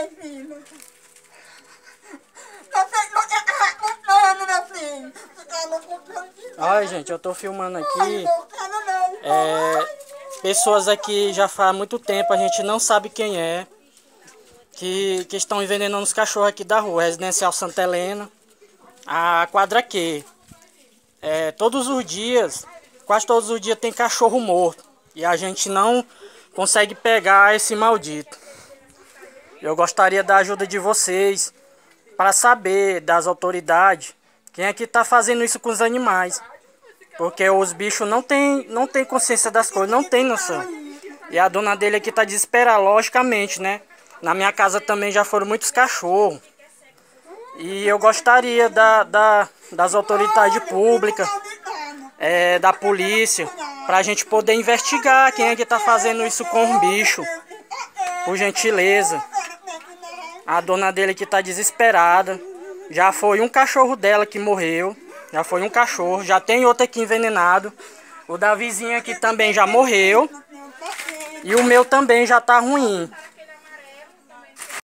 meu filho. Ai, gente, eu tô filmando aqui. É, pessoas aqui já faz muito tempo, a gente não sabe quem é. Que, que estão envenenando os cachorros aqui da rua, Residencial Santa Helena, a quadra Q. É, todos os dias, quase todos os dias tem cachorro morto. E a gente não consegue pegar esse maldito. Eu gostaria da ajuda de vocês para saber das autoridades quem é que está fazendo isso com os animais. Porque os bichos não tem, não tem consciência das coisas, não tem noção. E a dona dele aqui está desesperada, logicamente, né? Na minha casa também já foram muitos cachorros. E eu gostaria da, da, das autoridades públicas, é, da polícia, para a gente poder investigar quem é que está fazendo isso com o bicho. Por gentileza. A dona dele aqui está desesperada. Já foi um cachorro dela que morreu. Já foi um cachorro. Já tem outro aqui envenenado. O da vizinha aqui também já morreu. E o meu também já tá ruim.